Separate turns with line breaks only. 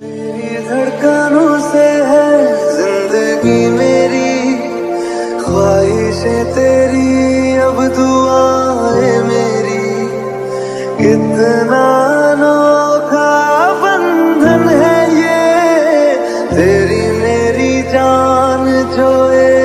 धड़कनों से है ज़िंदगी मेरी, ख्वाहिशें तेरी, अब दुआएँ मेरी। कितना अनोखा बंधन है ये, तेरी मेरी जान जो है